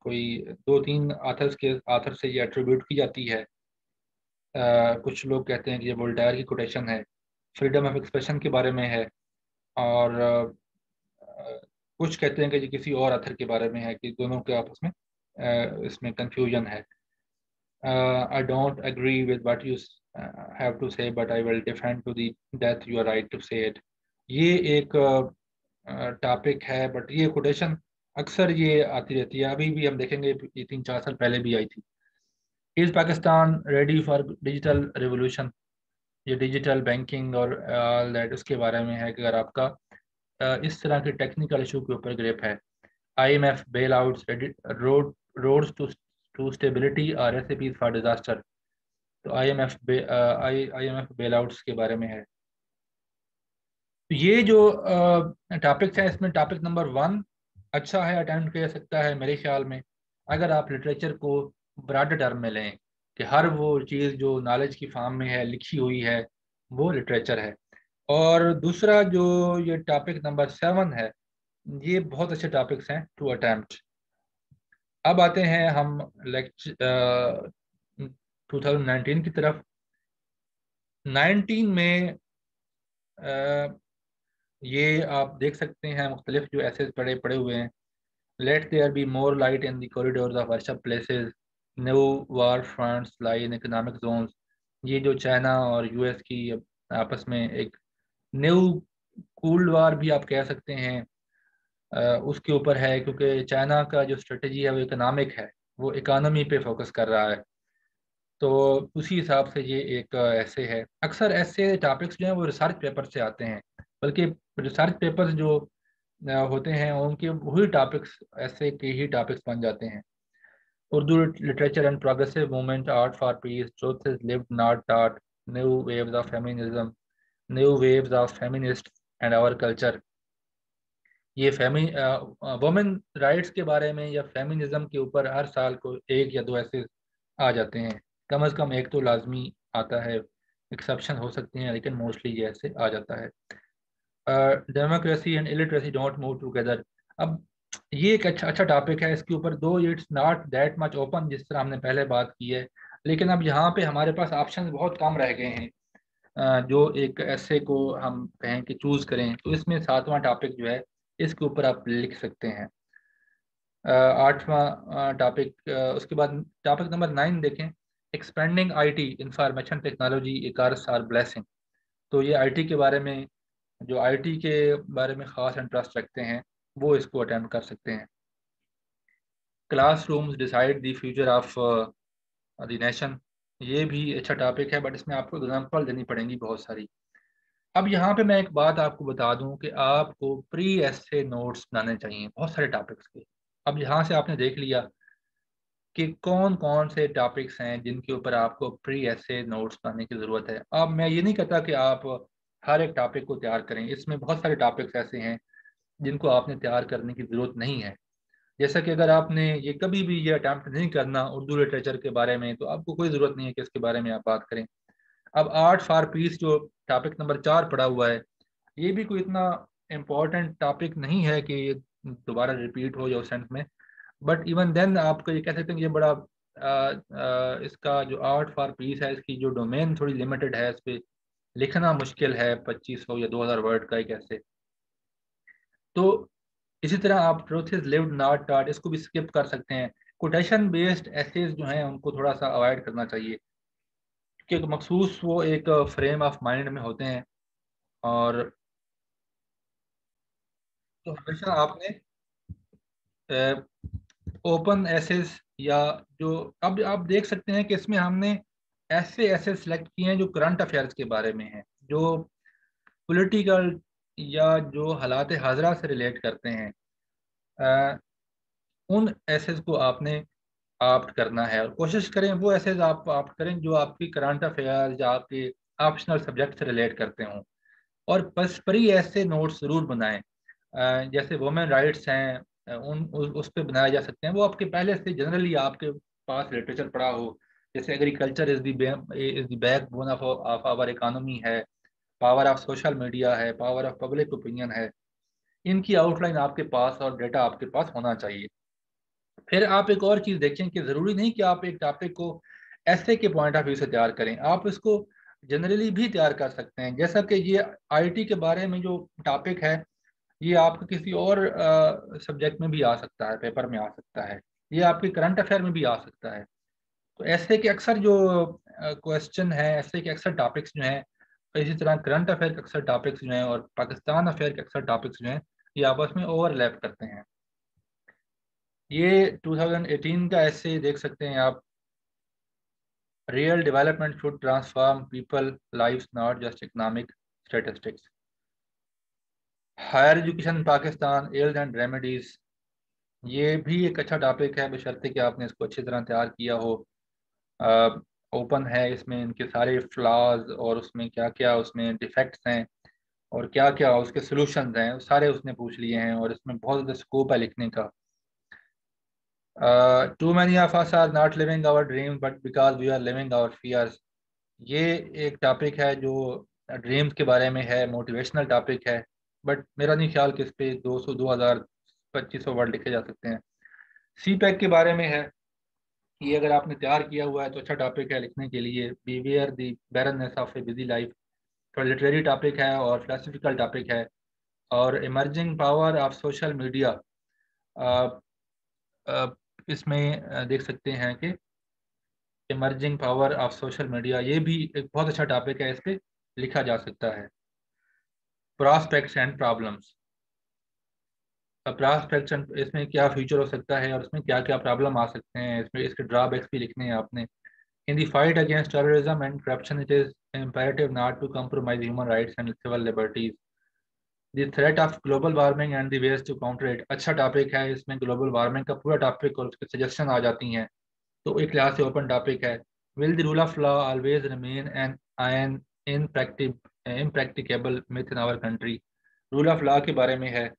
कोई दो तीन आथर्स के आथर से ये एट्रीब्यूट की जाती है। कुछ लोग कहते हैं कि ये वोल्टायर की कोटेशन है फ्रीडम ऑफ़ एक्सप्रेशन के बारे में है, और कुछ कहते हैं कि ये किसी और आथर के बारे में है, कि दोनों के आपस में इसमें कंफ्यूजन है। I don't agree with what you have to say but I will defend to the your right to say ये एक टॉपिक है बट ये कोटेशन अक्सर ये आती रहती है। अभी भी हम देखेंगे ये तीन चार साल पहले भी आई थी। Is Pakistan ready for digital revolution ये डिजिटल बैंकिंग और दैट उसके बारे में है कि अगर आपका इस तरह के टेक्निकल इशू के ऊपर ग्रेप है। I M F bailout road to stability और रेसिपीज़ फॉर डिजास्टर तो I M F I I M F bailouts के बारे में है। तो ये जो टॉपिक्स हैं, इसमें टॉपिक नंबर वन अच्छा है अटेंड किया सकता है मेरे ख्याल में। अगर आप लिटरेचर को ब्रॉड टर्म में लें कि हर वो चीज़ जो नॉलेज की फॉर्म में है, लिखी हुई है, वो लिटरेचर है। और दूसरा जो ये टॉपिक नंबर सेवन है, ये बहुत अच्छे टॉपिक्स हैं टू अटैम्प्ट अब आते हैं हम लेक्चर टू थाउज़ेंड नाइनटीन की तरफ़। नाइनटीन में ये आप देख सकते हैं मुख्तलिफ़ जो ऐसे पड़े पड़े हुए हैं। Let there be more light in the of worship places new war fronts lie in economic zones ये जो चाइना और यूएस की आपस में एक न्यू कोल्ड वार भी आप कह सकते हैं उसके ऊपर है, क्योंकि चाइना का जो स्ट्रेटजी है वो इकोनॉमिक है, वो इकानमी पे फोकस कर रहा है। तो उसी हिसाब से ये एक ऐसे है। अक्सर ऐसे टॉपिक्स जो हैं वो रिसर्च पेपर से आते हैं, बल्कि रिसर्च पेपर्स जो होते हैं, उनके वही टॉपिक्स ऐसे के ही टॉपिक्स बन जाते हैं। Urdu literature and progressive movement art for peace truth is lived not taught new waves of feminism new waves of feminist and our culture ये फेमी वुमेन राइट्स के बारे में या फेमिनिज्म के ऊपर हर साल को एक या दो ऐसे आ जाते हैं। कम अज़ कम एक तो लाजमी आता है। एक्सेप्शन हो सकते हैं, लेकिन मोस्टली ये ऐसे आ जाता है। Democracy and illiteracy don't move together अब ये एक अच्छा अच्छा टॉपिक है, इसके ऊपर दो it's not that much open जिस तरह हमने पहले बात की है। लेकिन अब यहाँ पे हमारे पास ऑप्शन बहुत कम रह गए हैं। जो एक ऐसे को हम कहें कि चूज़ करें तो इसमें सातवां टॉपिक जो है, इसके ऊपर आप लिख सकते हैं। आठवां टॉपिक उसके बाद टॉपिक नंबर नाइन देखें। Expanding IT information technology a curse or blessing तो ये आईटी के बारे में जो आईटी के बारे में ख़ास इंटरेस्ट रखते हैं, वो इसको अटेम्प्ट कर सकते हैं। Classrooms decide the future of the nation ये भी अच्छा टॉपिक है बट इसमें आपको एग्जांपल देनी पड़ेंगी बहुत सारी। अब यहाँ पे मैं एक बात आपको बता दूँ कि आपको प्री एसे नोट्स बनाने चाहिए, बहुत सारे टॉपिक्स के। अब यहाँ से आपने देख लिया कि कौन कौन से टॉपिक्स हैं जिनके ऊपर आपको प्री एसे नोट्स बनाने की ज़रूरत है। अब मैं ये नहीं कहता कि आप हर एक टॉपिक को तैयार करें। इसमें बहुत सारे टॉपिक्स ऐसे हैं जिनको आपने तैयार करने की ज़रूरत नहीं है। जैसा कि अगर आपने ये कभी भी ये अटैम्प्ट नहीं करना उर्दू लिटरेचर के बारे में तो आपको कोई ज़रूरत नहीं है कि इसके बारे में आप बात करें। अब आर्ट फॉर पीस जो टॉपिक नंबर चार पड़ा हुआ है ये भी कोई इतना इम्पोर्टेंट टॉपिक नहीं है कि ये दोबारा रिपीट हो जाए सेंस में। बट इवन देन आपको ये कह सकते हैं ये बड़ा आ, आ, इसका जो आर्ट फॉर पीस है इसकी जो डोमेन थोड़ी लिमिटेड है इस पर लिखना मुश्किल है पच्चीस सौ या दो हज़ार वर्ड का एक ऐसे। तो इसी तरह आप ट्रूथ इज़ लिव्ड नॉट टाट इसको भी स्किप कर सकते हैं। कोटेशन बेस्ड एसेज जो हैं, उनको थोड़ा सा अवॉइड करना चाहिए। क्योंकि मखसूस वो एक फ्रेम ऑफ़ माइंड में होते हैं। और तो हमेशा आपने ओपन एसेस या जो, अब आप देख सकते हैं कि इसमें हमने ऐसे ऐसे सिलेक्ट किए हैं जो करंट अफेयर्स के बारे में हैं जो पॉलिटिकल या जो हालात हाजरा से रिलेट करते हैं आ, उन एसेस को आपने ऑप्ट करना है। और कोशिश करें वो एसेज आप ऑप्ट करें जो आपकी करंट अफेयर्स या आपके ऑप्शनल सब्जेक्ट से रिलेट करते हों। और बस परी ऐसे नोट्स ज़रूर बनाएँ। जैसे वुमेन राइट्स हैं उन उस पर बनाए जा सकते हैं। वो आपके पहले से जनरली आपके पास लिटरेचर पढ़ा हो जैसे agriculture is is the backbone of of our economy है पावर ऑफ़ सोशल मीडिया है पावर ऑफ़ पब्लिक ओपिनियन है। इनकी आउटलाइन आपके पास और डेटा आपके पास होना चाहिए। फिर आप एक और चीज़ देखें कि ज़रूरी नहीं कि आप एक टॉपिक को ऐसे के पॉइंट ऑफ़ व्यू से तैयार करें। आप इसको जनरली भी तैयार कर सकते हैं। जैसा कि ये आईटी के बारे में जो टॉपिक है, ये आपके किसी और सब्जेक्ट में भी आ सकता है पेपर में आ सकता है। ये आपके करंट अफेयर में भी आ सकता है। तो ऐसे के अक्सर जो क्वेश्चन है, ऐसे के अक्सर टॉपिक्स जो हैं, इसी तरह करंट अफेयर के अक्सर टॉपिक्स जो हैं और पाकिस्तान अफेयर के अक्सर टॉपिक्स जो हैं, ये आपस में ओवरलैप करते हैं। ये 2018 का ऐसे देख सकते हैं आप। Real development should transform people life not just economic statistics higher education Pakistan ills and remedies ये भी एक अच्छा टॉपिक है, बशर्ते कि आपने इसको अच्छी तरह तैयार किया हो। ओपन है इसमें, इनके सारे फ्लॉज और उसमें क्या क्या उसमें डिफेक्ट्स हैं और क्या क्या उसके सोल्यूशन हैं सारे उसने पूछ लिए हैं और इसमें बहुत ज़्यादा स्कोप है लिखने का। Too many of us are not living our dream but because we are living our fears ये एक टॉपिक है जो ड्रीम्स के बारे में है मोटिवेशनल टॉपिक है बट मेरा नहीं ख्याल कि इस पर दो सौ, दो हज़ार, पच्चीस सौ वर्ड लिखे जा सकते हैं। सी पैक के बारे में है। ये अगर आपने तैयार किया हुआ है तो अच्छा टॉपिक है लिखने के लिए। Beware the barrenness of a busy life थोड़ा लिटरेरी टॉपिक है और फिलासफिकल टॉपिक है। और emerging power of social media इसमें देख सकते हैं कि emerging power of social media ये भी एक बहुत अच्छा टॉपिक है इस पर लिखा जा सकता है। Prospects and problems prospects and इसमें क्या फ्यूचर हो सकता है और इसमें क्या क्या प्रॉब्लम आ सकते हैं? इसमें इसके ड्रॉबैक्स भी लिखने हैं आपने। In the fight against terrorism and corruption it is imperative not to compromise human rights and civil liberties. The threat of global warming and the ways to counter it. अच्छा topic है, इसमें global warming का पूरा topic और उसके suggestion आ जाती हैं। तो एक लिहाज से ओपन टॉपिक है। Will the rule of law always remain an an impracticable myth in our country rule of law के बारे में है।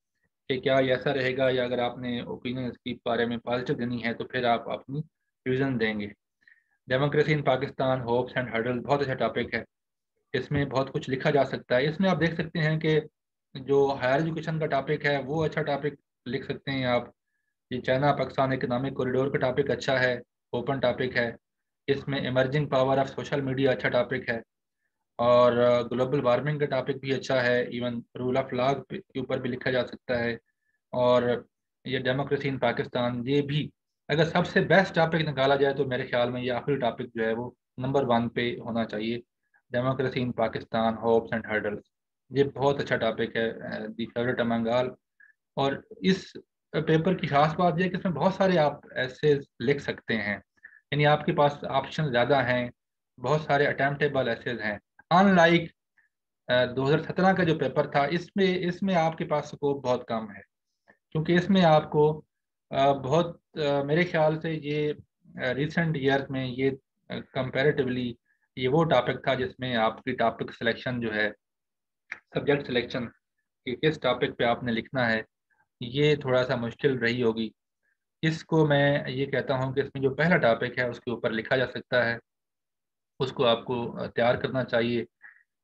कि क्या ऐसा रहेगा या अगर आपने ओपिनियन इसके बारे में पॉजिटिव देनी है तो फिर आप अपनी रीज़न देंगे। Democracy in Pakistan hopes and hurdle बहुत अच्छा टॉपिक है। इसमें बहुत कुछ लिखा जा सकता है। इसमें आप देख सकते हैं कि जो हायर एजुकेशन का टॉपिक है, वो अच्छा टॉपिक लिख सकते हैं आप। ये चाइना पाकिस्तान इकोनॉमिक कॉरिडोर का टॉपिक अच्छा है ओपन टॉपिक है। इसमें emerging power of social media अच्छा टॉपिक है। और ग्लोबल वार्मिंग का टॉपिक भी अच्छा है इवन रूल ऑफ़ लॉ के ऊपर भी लिखा जा सकता है। और ये डेमोक्रेसी इन पाकिस्तान ये भी अगर सबसे बेस्ट टॉपिक निकाला जाए तो मेरे ख्याल में ये आखिरी टॉपिक जो है वो नंबर वन पे होना चाहिए। Democracy in Pakistan hopes and hurdles ये बहुत अच्छा टॉपिक है दी फेवरेट अमंग ऑल और इस पेपर की खास बात यह कि इसमें बहुत सारे आप ऐसे लिख सकते हैं। यानी आपके पास ऑप्शन ज़्यादा हैं, बहुत सारे अटैम्प्टेबल ऐसेज हैं। अनलाइक 2017 का जो पेपर था, इसमें इसमें आपके पास स्कोप बहुत कम है। क्योंकि इसमें आपको बहुत मेरे ख्याल से ये रिसेंट ईयर में ये कंपैरेटिवली ये वो टॉपिक था जिसमें आपकी टॉपिक सिलेक्शन जो है सब्जेक्ट सिलेक्शन कि किस टॉपिक पे आपने लिखना है, ये थोड़ा सा मुश्किल रही होगी। इसको मैं ये कहता हूँ कि इसमें जो पहला टॉपिक है, उसके ऊपर लिखा जा सकता है। उसको आपको तैयार करना चाहिए।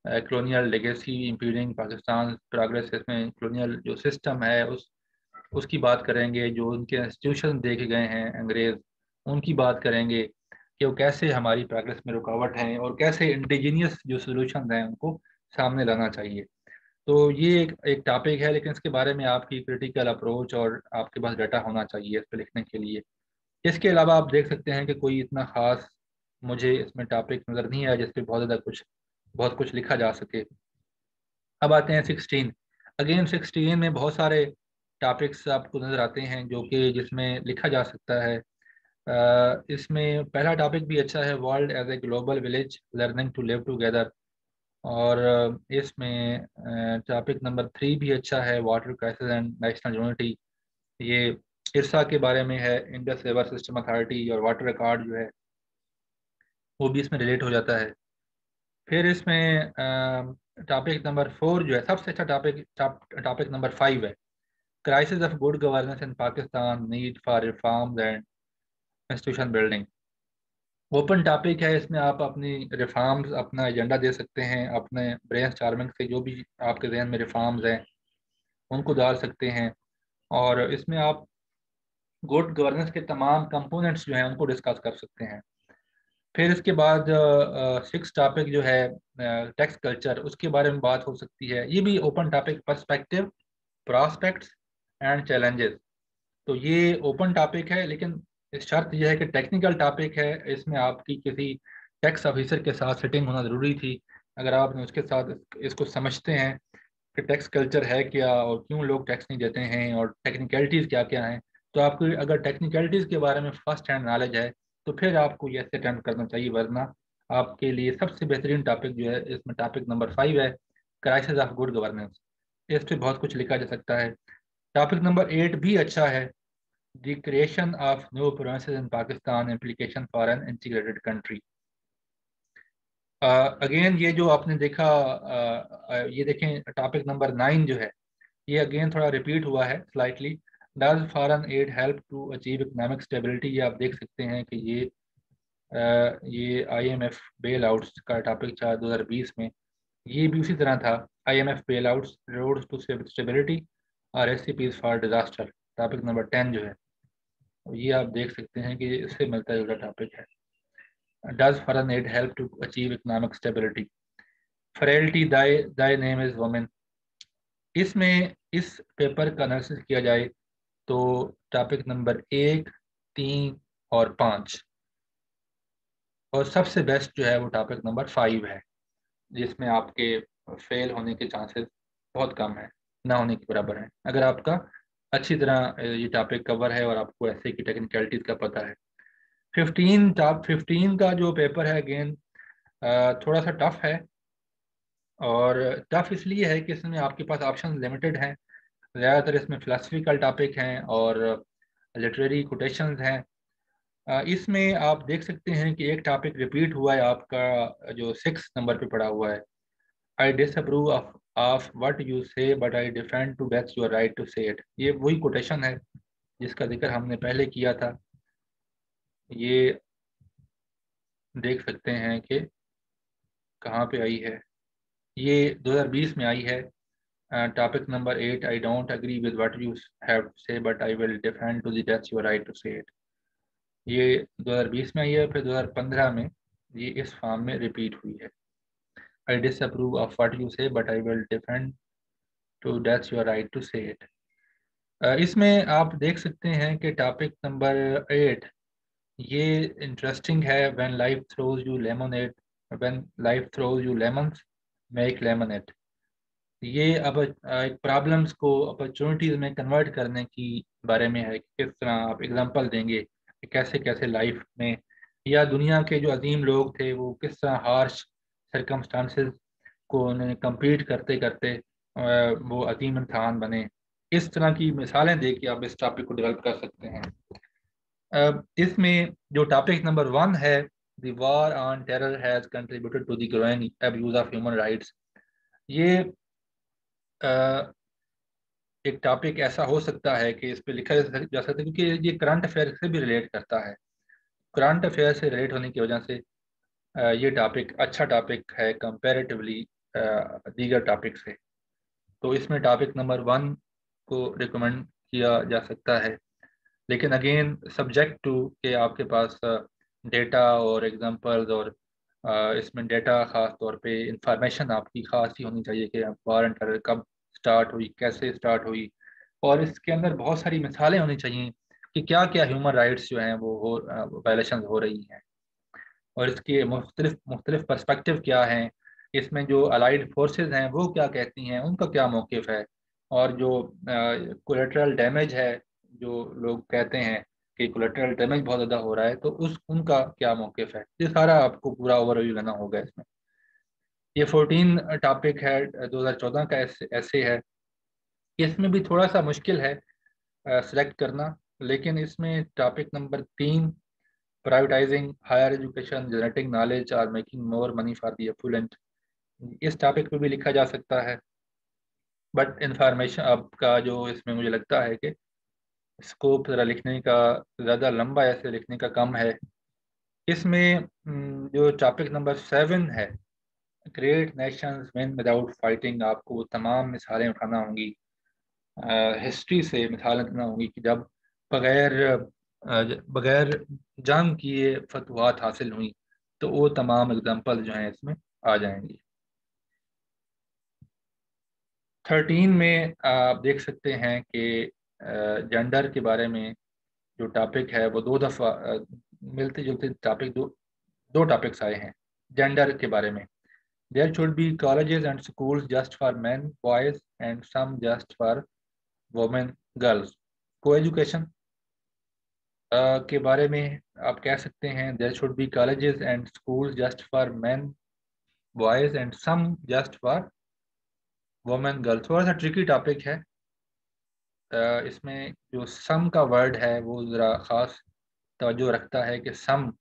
Colonial legacy impeding Pakistan progress इसमें कलोनियल जो सिस्टम है, उस, उसकी बात करेंगे, जो उनके इंस्टीट्यूशन देखे गए हैं, अंग्रेज़, उनकी बात करेंगे कि वो कैसे हमारी प्रोग्रेस में रुकावट हैं और कैसे इंडिजीनियस जो सोल्यूशन हैं उनको सामने लाना चाहिए। तो ये एक एक टॉपिक है, लेकिन इसके बारे में आपकी क्रिटिकल अप्रोच और आपके पास डाटा होना चाहिए इस पर लिखने के लिए। इसके अलावा आप देख सकते हैं कि कोई इतना ख़ास मुझे इसमें टॉपिक नज़र नहीं आया जिसपे बहुत ज़्यादा कुछ, बहुत कुछ लिखा जा सके। अब आते हैं सिक्सटीन अगेन सिक्सटीन में बहुत सारे टॉपिक्स आपको नज़र आते हैं जो कि जिसमें लिखा जा सकता है। इसमें पहला टॉपिक भी अच्छा है world as a global village learning to live together और इसमें टॉपिक नंबर थ्री भी अच्छा है water crisis and national unity ये इरसा के बारे में है इंडस रिवर सिस्टम अथॉरिटी और वाटर रिकॉर्ड जो है वो भी इसमें रिलेट हो जाता है। फिर इसमें टॉपिक नंबर फोर जो है, सबसे अच्छा टॉपिक टॉपिक नंबर फाइव है। Crisis of good governance in Pakistan need for reforms and institution building open topic है, इसमें आप अपनी रिफॉर्म्स अपना एजेंडा दे सकते हैं, अपने ब्रेन स्टार्मिंग से जो भी आपके जहन में रिफॉर्म्स हैं, उनको डाल सकते हैं। और इसमें आप गुड गवर्नेंस के तमाम कंपोनेंट्स जो हैं, उनको डिस्कस कर सकते हैं। फिर इसके बाद सिक्स टॉपिक जो है टैक्स कल्चर उसके बारे में बात हो सकती है। ये भी open topic perspective prospects and challenges तो ये ओपन टॉपिक है, लेकिन शर्त यह है कि टेक्निकल टॉपिक है, इसमें आपकी किसी टैक्स ऑफिसर के साथ सेटिंग होना ज़रूरी थी। अगर आपने उसके साथ इसको समझते हैं कि टैक्स कल्चर है क्या और क्यों लोग टैक्स नहीं देते हैं और टेक्निकलिटीज़ क्या क्या हैं तो आपको अगर टेक्निकलिटीज़ के बारे में फ़र्स्ट हैंड नॉलेज है तो फिर आपको ये अटेंड करना चाहिए वरना आपके लिए सबसे बेहतरीन टॉपिक जो है इसमें टॉपिक नंबर फाइव है क्राइसिस ऑफ़ गुड गवर्नेंस इस पर बहुत कुछ लिखा जा सकता है। टॉपिक नंबर एट भी अच्छा है। The creation of new provinces in Pakistan implication for an integrated country. Again ये जो आपने देखा uh, uh, ये देखें टॉपिक नंबर नाइन जो है ये अगेन थोड़ा रिपीट हुआ है slightly does foreign aid help to achieve economic stability ये आप देख सकते हैं कि ये uh, ये आईएमएफ बेल आउट्स का टॉपिक था 2020 में। ये भी उसी तरह था IMF bailouts road to stability और recipes for disaster topic number ten जो है। ये आप देख सकते हैं कि इससे मिलता जुलता टॉपिक है। Does foreign aid help to achieve economic stability frailty thy thy name is women इसमें इस पेपर का एनालिसिस किया जाए तो टॉपिक नंबर एक, तीन और पाँच। और सबसे बेस्ट जो है वो टॉपिक नंबर फाइव है, जिसमें आपके फेल होने के चांसेस बहुत कम है, ना होने के बराबर है। अगर आपका अच्छी तरह ये टॉपिक कवर है और आपको ऐसे की टेक्निकलिटीज़ का पता है। फिफ्टीन टॉप फिफ्टीन का जो पेपर है अगेन थोड़ा सा टफ है। और टफ इसलिए है कि इसमें आपके पास ऑप्शन लिमिटेड हैं ज़्यादातर इसमें फ़िलासफ़िकल टॉपिक हैं और लिटरेरी कोटेशंस हैं। इसमें आप देख सकते हैं कि एक टॉपिक रिपीट हुआ है, आपका जो सिक्स नंबर पे पड़ा हुआ है। I disapprove of of what you say but I defend to gets your right to say it ये वही कोटेशन है, जिसका ज़िक्र हमने पहले किया था। ये देख सकते हैं कि कहाँ पे आई है। ये 2020 में आई है। Topic number eight I don't agree with what you have say but I will defend to the death your right to say it ये 2020 में आई है फिर 2015 में ये इस फॉर्म में रिपीट हुई है। I disapprove of what you say but I will defend to death your right to say it इसमें आप देख सकते हैं कि टॉपिक नंबर एट ये इंटरेस्टिंग है। When life throws you lemonade when life throws you lemons make lemonade ये अब एक प्रॉब्लम्स को अपॉर्चुनिटीज़ में कन्वर्ट करने की बारे में है कि किस तरह आप एग्जांपल देंगे कि कैसे कैसे लाइफ में या दुनिया के जो अजीम लोग थे वो किस तरह हार्श सरकमस्टांसेस को उन्हें कम्पीट करते करते वो अजीम इंसान बने। इस तरह की मिसालें दे के आप इस टॉपिक को डेवलप कर सकते हैं। इसमें जो टॉपिक नंबर वन है, the war on terror has contributed to the growing abuse of human rights ये एक टॉपिक ऐसा हो सकता है कि इस पर लिखा जा सकता है क्योंकि ये करंट अफेयर से भी रिलेट करता है। करंट अफेयर से रिलेट होने की वजह से ये टॉपिक अच्छा टॉपिक है कंपैरेटिवली दीगर टॉपिक से। तो इसमें टॉपिक नंबर वन को रिकमेंड किया जा सकता है। लेकिन अगेन सब्जेक्ट टू के आपके पास डेटा और एग्जांपल्स और इसमें डेटा ख़ास तौर पे इंफॉर्मेशन आपकी खास ही होनी चाहिए कि वारंट टेरर कब स्टार्ट हुई, कैसे स्टार्ट हुई। और इसके अंदर बहुत सारी मिसालें होनी चाहिए कि क्या क्या ह्यूमन राइट्स जो हैं वो हो वायलेशन हो रही हैं। और इसके मुख्तलिफ़ मुख्तलिफ़ परस्पेक्टिव क्या हैं, इसमें जो अलाइड फोर्सेस हैं वो क्या कहती हैं, उनका क्या मौक़ है। और जो कोलेट्रल डैमेज है, जो लोग कहते हैं कि कोलेट्रल डैमेज बहुत ज़्यादा हो रहा है तो उस, उनका क्या मौकफ है? ये सारा आपको पूरा ओवरव्यू लेना होगा इसमें। ये फोर्टीन टॉपिक है 2014 का ऐसे है। इसमें भी थोड़ा सा मुश्किल है सिलेक्ट करना, लेकिन इसमें टॉपिक नंबर तीन privatizing higher education generating knowledge or making more money for the affluent इस टॉपिक पे भी लिखा जा सकता है। बट इंफॉर्मेशन आपका जो इसमें मुझे लगता है कि स्कोप ज़रा लिखने का, ज़्यादा लंबा ऐसे लिखने का कम है। इसमें जो टॉपिक नंबर सेवन है great nations win without fighting आपको वो तमाम मिसालें उठाना होंगी। हिस्ट्री से मिसालें देना होंगी कि जब बगैर बगैर जंग किए फतवाहत हासिल हुई तो वो तमाम एग्जांपल जो हैं इसमें आ जाएँगी। थर्टीन में आप देख सकते हैं कि जेंडर के बारे में जो टॉपिक है, वो दो दफ़ा मिलते जुलते टॉपिक दो दो टॉपिक्स आए हैं जेंडर के बारे में। There should be colleges and schools just for man boys and some just for women girls को एजुकेशन के बारे में आप कह सकते हैं there should be colleges and schools just for man boys and some just for women girls थोड़ा सा ट्रिकी टॉपिक है। इसमें जो सम का वर्ड है, वो ज़रा ख़ास तवज्जो रखता है कि some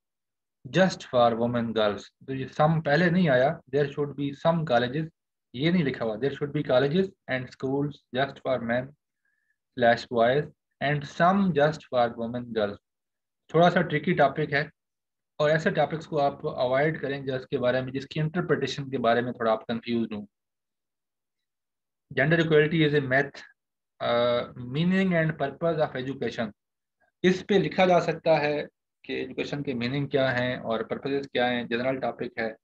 just for women girls तो ये सम पहले नहीं आया। There should be some colleges ये नहीं लिखा हुआ। There should be colleges and schools just for man slash boys and some just for women girls थोड़ा सा ट्रिकी टॉपिक है और ऐसे टॉपिक्स को आप अवॉइड करें जिसके बारे में, जिसकी इंटरप्रटेशन के बारे में थोड़ा आप कंफ्यूज हूँ। Gender equality is a myth meaning and purpose of education इस पे लिखा जा सकता है कि एजुकेशन के मीनिंग क्या हैं और पर्पजेज क्या हैं जनरल टॉपिक है।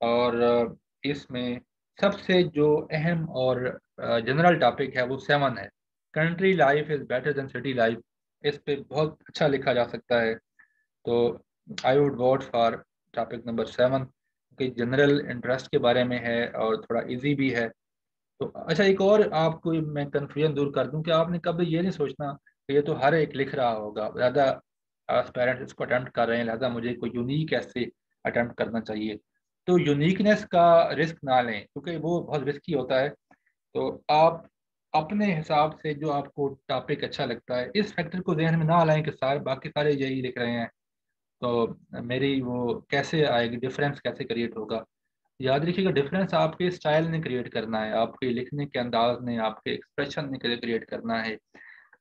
और इसमें सबसे जो अहम और जनरल टॉपिक है वो सेवन है। Country life is better than city life इस पे बहुत अच्छा लिखा जा सकता है। तो I would vote for topic number seven कि जनरल इंटरेस्ट के बारे में है और थोड़ा इजी भी है। तो अच्छा एक और आपको मैं कन्फ्यूज़न दूर कर दूँ कि आपने कभी ये नहीं सोचना कि ये तो हर एक लिख रहा होगा, ज़्यादा पेरेंट्स इसको अटैम्प्ट कर रहे हैं लिहाजा मुझे कोई यूनिक ऐसे अटैम्प्ट करना चाहिए। तो यूनिकनेस का रिस्क ना लें, क्योंकि वो बहुत रिस्की होता है। तो आप अपने हिसाब से जो आपको टॉपिक अच्छा लगता है, इस फैक्टर को जहन में ना लाएँ कि सारे, बाकी सारे यही लिख रहे हैं। तो मेरी वो कैसे आएगी डिफरेंस कैसे क्रिएट होगा? याद रखिएगा डिफरेंस आपके स्टाइल ने क्रिएट करना है, आपके लिखने के अंदाज ने, आपके एक्सप्रेशन ने क्रिएट करना है,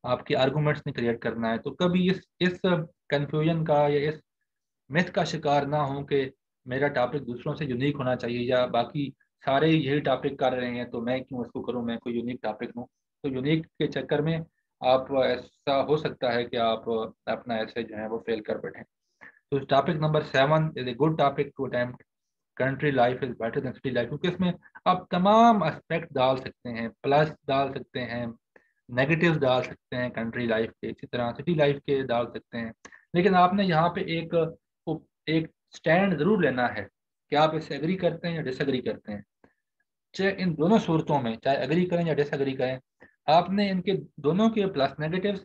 आपके आर्गूमेंट्स ने क्रिएट करना है। तो कभी इस इस कंफ्यूजन का या इस मिथ का शिकार ना हो कि मेरा टॉपिक दूसरों से यूनिक होना चाहिए या बाकी सारे यही टॉपिक कर रहे हैं तो मैं क्यों इसको करूँ? मैं कोई यूनिक टॉपिक लूँ तो यूनिक के चक्कर में आप ऐसा हो सकता है कि आप अपना ऐसे जो है वो फेल कर बैठे। तो topic number seven is a good topic to attempt country life is better than city life क्योंकि इसमें आप तमाम एस्पेक्ट डाल सकते हैं प्लस डाल सकते हैं नेगेटिव डाल सकते हैं कंट्री लाइफ के, इसी तरह सिटी लाइफ के डाल सकते हैं। लेकिन आपने यहाँ पे एक एक स्टैंड ज़रूर लेना है कि आप इससे एग्री करते हैं या डिसएग्री करते हैं। चाहे इन दोनों सूरतों में, चाहे एग्री करें या डिसएग्री करें, आपने इनके दोनों के प्लस नेगेटिव्स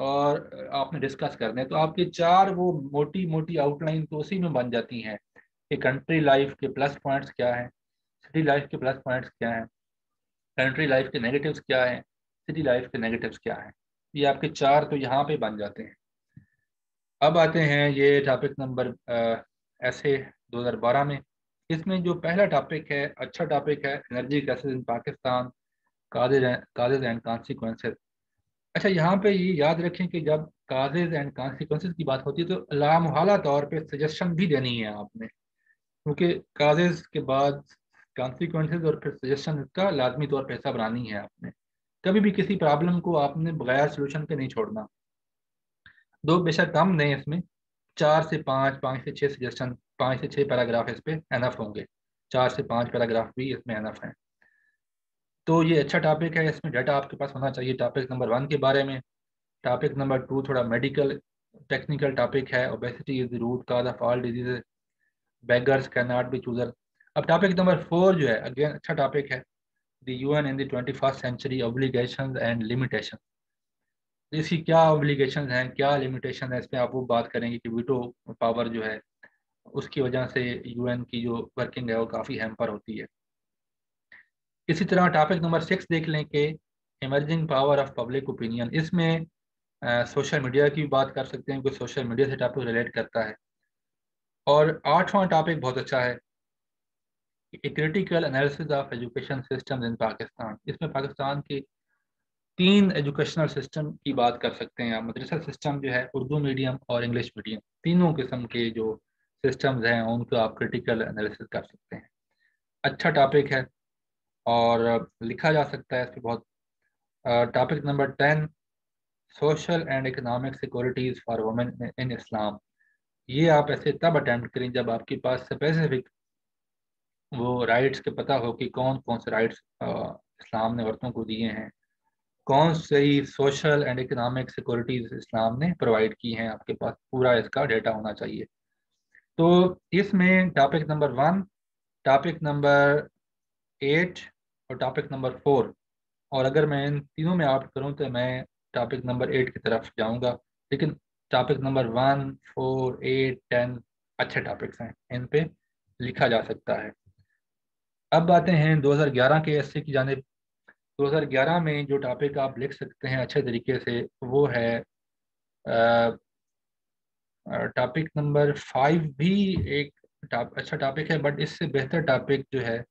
और आपने डिस्कस करने तो आपके चार वो मोटी मोटी आउटलाइन तो उसी में बन जाती हैं। कि कंट्री लाइफ के प्लस पॉइंट्स क्या हैं? सिटी लाइफ के प्लस पॉइंट्स क्या हैं? कंट्री लाइफ के नेगेटिव्स क्या हैं? सिटी लाइफ के नेगेटिव्स क्या हैं? ये आपके चार तो यहाँ पे बन जाते हैं। अब आते हैं ये टॉपिक नंबर ऐसे 2012 में। इसमें जो पहला टॉपिक है अच्छा टॉपिक है energy crisis in Pakistan causes and consequences अच्छा यहाँ पे ये याद रखें कि जब काजेज एंड कॉन्सिक्वेंसेज की बात होती है तो लामहला तौर पे सजेशन भी देनी है आपने। क्योंकि काजेज के बाद कॉन्सिक्वेंसेज और फिर सजेशन का लाजमी तौर पर हिस्सा बनानी है आपने। कभी भी किसी प्रॉब्लम को आपने बगैर सोल्यूशन के नहीं छोड़ना। दो बेशक कम नहीं इसमें। चार से पाँच पाँच से छः सजेशन पाँच से छः पैराग्राफ इस पर एनफ होंगे। चार से पाँच पैराग्राफ भी इसमें एनफ हैं। तो ये अच्छा टॉपिक है, इसमें डाटा आपके पास होना चाहिए। टॉपिक नंबर वन के बारे में। टॉपिक नंबर टू थोड़ा मेडिकल टेक्निकल टॉपिक है। Obesity is the root cause of all disease can not be chooser अब टॉपिक नंबर फोर जो है अगेन अच्छा टॉपिक है the UN in the twenty first century obligation and limitation इसकी क्या obligation हैं, क्या लिमिटेशन है इस पर आप वो बात करेंगे कि वीटो पावर जो है, उसकी वजह से यूएन की जो वर्किंग है वो काफ़ी हेम्पर होती है। इसी तरह टॉपिक नंबर सिक्स देख लें कि emerging power of public opinion इसमें सोशल मीडिया की बात कर सकते हैं, कोई सोशल मीडिया से टॉपिक रिलेट करता है। और आठवां टॉपिक बहुत अच्छा है a critical analysis of education system in Pakistan इसमें पाकिस्तान के तीन एजुकेशनल सिस्टम की बात कर सकते हैं आप। मदरसा सिस्टम जो है, उर्दू मीडियम और इंग्लिश मीडियम तीनों किस्म के जो सिस्टम्स हैं, उनको आप क्रिटिकल एनालिसिस कर सकते हैं। अच्छा टॉपिक है और लिखा जा सकता है इस पर बहुत topic number ten social and economic securities for women in Islam ये आप ऐसे तब अटैम्प्ट करें जब आपके पास स्पेसिफिक वो राइट्स के पता हो कि कौन कौन से राइट्स इस्लाम ने औरतों को दिए हैं। कौन सी सोशल एंड इकोनॉमिक सिक्योरिटीज इस्लाम ने प्रोवाइड की हैं? आपके पास पूरा इसका डेटा होना चाहिए। तो इसमें topic number one topic number eight और टॉपिक नंबर फोर और अगर मैं इन तीनों में आउट करूँ तो मैं टॉपिक नंबर एट की तरफ़ जाऊँगा। लेकिन topic number one four eight ten अच्छे टॉपिक्स हैं। इन पे लिखा जा सकता है। अब आते हैं 2011 के एस की जानब। 2011 में जो टॉपिक आप लिख सकते हैं अच्छे तरीके से वो है टॉपिक नंबर फाइव भी एक टाप, अच्छा टॉपिक है बट इससे बेहतर टॉपिक जो है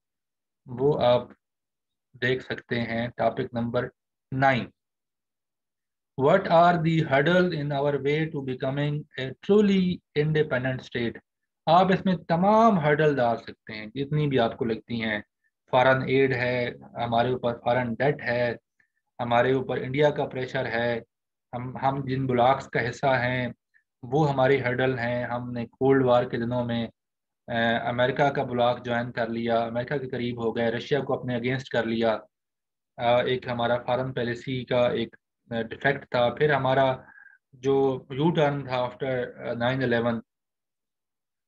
वो आप देख सकते हैं topic number nine what are the hurdle in our way to becoming a truly independent state आप इसमें तमाम हर्डल डाल सकते हैं जितनी भी आपको लगती हैं। फॉरन एड है हमारे ऊपर फॉरन डेट है हमारे ऊपर इंडिया का प्रेशर है हम हम जिन ब्लॉक्स का हिस्सा हैं वो हमारी हर्डल हैं। हमने कोल्ड वार के दिनों में अमेरिका का ब्लॉक ज्वाइन कर लिया अमेरिका के करीब हो गए रशिया को अपने अगेंस्ट कर लिया। आ, एक हमारा फॉरन पॉलिसी का एक डिफेक्ट था। फिर हमारा जो यू टर्न था आफ्टर नाइन अलेवन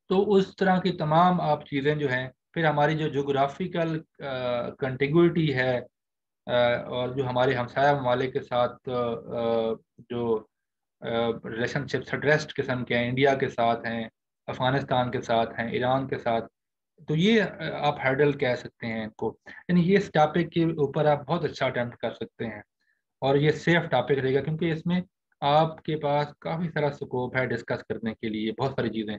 तो उस तरह की तमाम आप चीज़ें जो हैं, फिर हमारी जो जोग्राफिकल कंटिग्यूटी है और जो हमारे हमसाया ममालिक के साथ जो रिलेशनशिप एड्रेस्ड किस्म के हैं इंडिया के साथ हैं अफ़गानिस्तान के साथ हैं ईरान के साथ तो ये आप हर्डल कह सकते हैं इनको। यानी ये इस टॉपिक के ऊपर आप बहुत अच्छा अटैम्प्ट कर सकते हैं। और ये सेफ़ टॉपिक रहेगा, क्योंकि इसमें आपके पास काफ़ी सारा स्कोप है डिस्कस करने के लिए, बहुत सारी चीज़ें।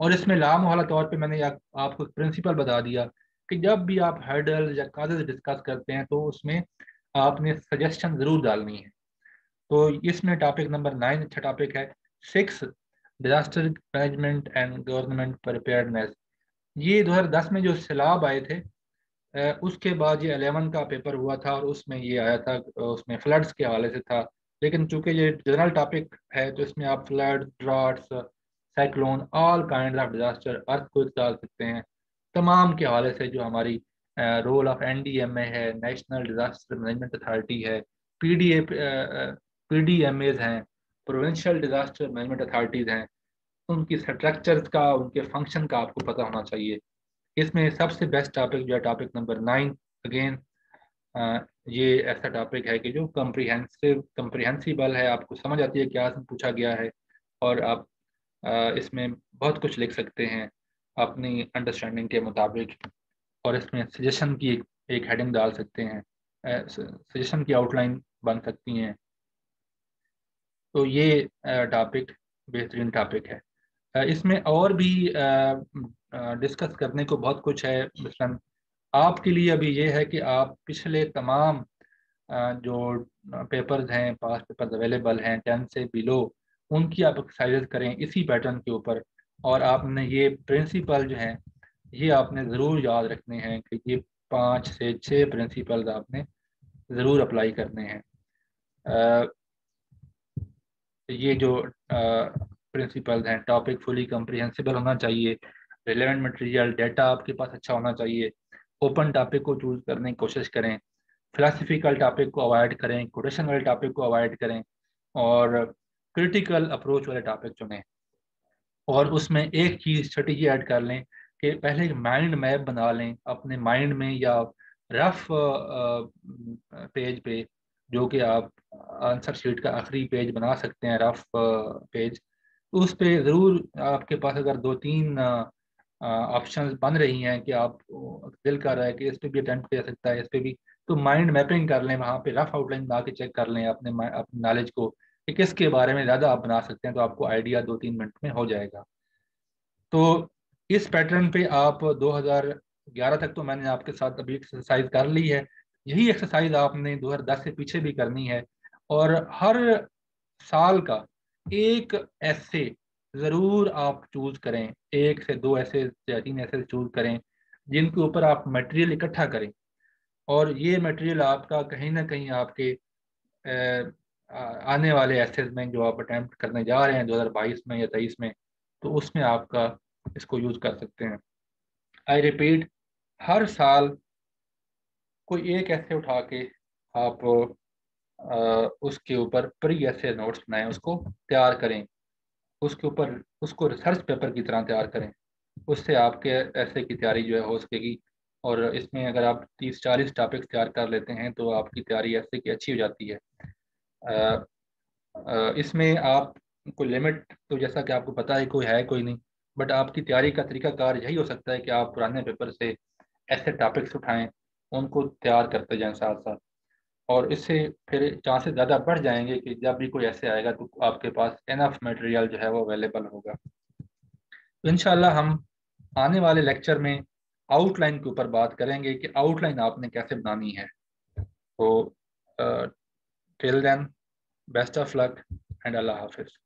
और इसमें लाम वाला तौर पे मैंने आपको प्रिंसिपल बता दिया कि जब भी आप हर्डल या कागज़ डिस्कस करते हैं तो उसमें आपने सजेशन ज़रूर डालनी है। तो इसमें टॉपिक नंबर नाइन अच्छा टॉपिक है। Six disaster management and government preparedness ये 2010 में जो सैलाब आए थे उसके बाद ये अलेवन का पेपर हुआ था और उसमें ये आया था उसमें फ्लड्स के हवाले से था। लेकिन चूँकि ये जनरल टॉपिक है तो इसमें आप flood droughts cyclone all kind of disaster अर्थ को डाल सकते हैं। तमाम के हवाले से जो हमारी role of N D M A है नेशनल डिजास्टर मैनेजमेंट अथॉरिटी है P D P D M As हैं प्रोविंशियल डिजास्टर मैनेजमेंट अथॉरिटीज़ हैं, उनकी स्ट्रक्चर्स का, उनके फ़ंक्शन का आपको पता होना चाहिए। इसमें सबसे बेस्ट टॉपिक जो है टॉपिक नंबर नाइन अगेन ये ऐसा टॉपिक है कि जो कम्प्रीहेंसिव कम्प्रीहेंसिबल है आपको समझ आती है क्या पूछा गया है और आप इसमें बहुत कुछ लिख सकते हैं अपनी अंडरस्टैंडिंग के मुताबिक और इसमें सजेशन की एक, एक हेडिंग डाल सकते हैं सजेशन की आउटलाइन बन सकती हैं। तो ये टॉपिक बेहतरीन टॉपिक है। इसमें और भी डिस्कस करने को बहुत कुछ है मसलन आपके लिए अभी ये है कि आप पिछले तमाम जो पेपर्स हैं पास पेपर्स अवेलेबल हैं टेंथ से बिलो उनकी आप एक्सरसाइज करें इसी पैटर्न के ऊपर। और आपने ये प्रिंसिपल जो हैं, ये आपने ज़रूर याद रखने हैं कि ये पाँच से छः प्रिंसिपल्स आपने ज़रूर अप्लाई करने हैं। ये जो प्रिंसिपल्स हैं टॉपिक फुली कम्प्रीहेंसिबल होना चाहिए। रिलेवेंट मटेरियल डेटा आपके पास अच्छा होना चाहिए। ओपन टॉपिक को चूज़ करने की कोशिश करें। फिलासफिकल टॉपिक को अवॉइड करें कोटेशन वाले टॉपिक को अवॉइड करें और क्रिटिकल अप्रोच वाले टॉपिक चुनें। और उसमें एक चीज़ स्ट्रेटजी ऐड कर लें कि पहले एक माइंड मैप बना लें अपने माइंड में या रफ पेज पे, जो कि आप आंसर शीट का आखिरी पेज बना सकते हैं रफ पेज उस पर ज़रूर आपके पास अगर दो तीन ऑप्शन बन रही हैं कि आप दिल कर रहा है कि इस पर भी अटेम्प्ट किया सकता है, इस पर भी। तो माइंड मैपिंग कर लें, वहाँ पे रफ आउटलाइन बना के चेक कर लें अपने अपने नॉलेज को कि किसके बारे में ज़्यादा आप बना सकते हैं तो आपको आइडिया दो तीन मिनट में हो जाएगा। तो इस पैटर्न पे आप 2011 तक तो मैंने आपके साथ अभी एक्सरसाइज कर ली है। यही एक्सरसाइज आपने 2010 से पीछे भी करनी है। और हर साल का एक ऐसे ज़रूर आप चूज़ करें। एक से दो ऐसे या तीन ऐसे चूज़ करें जिनके ऊपर आप मटेरियल इकट्ठा करें। और ये मटेरियल आपका कहीं ना कहीं आपके आने वाले एसेस में जो आप अटैम्प्ट करने जा रहे हैं 2022 में या तेईस में तो उसमें आपका इसको यूज़ कर सकते हैं। आई रिपीट हर साल कोई एक ऐसे उठा के आप आ, उसके ऊपर प्री ऐसे नोट्स बनाएँ उसको तैयार करें। उसके ऊपर, उसको रिसर्च पेपर की तरह तैयार करें। उससे आपके ऐसे की तैयारी जो है हो सकेगी। और इसमें अगर आप तीस, चालीस टॉपिक्स तैयार कर लेते हैं तो आपकी तैयारी ऐसे की अच्छी हो जाती है। इसमें आप कोई लिमिट तो जैसा कि आपको पता है, कोई है, कोई नहीं। बट आपकी तैयारी का तरीका कार यही हो सकता है कि आप पुराने पेपर से ऐसे टॉपिक्स उठाएँ, उनको तैयार करते जाएँ साथ साथ और इससे फिर चांसेस ज़्यादा बढ़ जाएँगे कि जब भी कोई ऐसे आएगा तो आपके पास इनफ मटेरियल जो है वो अवेलेबल होगा। तो इन हम आने वाले लेक्चर में आउटलाइन के ऊपर बात करेंगे कि आउटलाइन आपने कैसे बनानी है। तो till then best of luck and अल्लाह हाफिज़।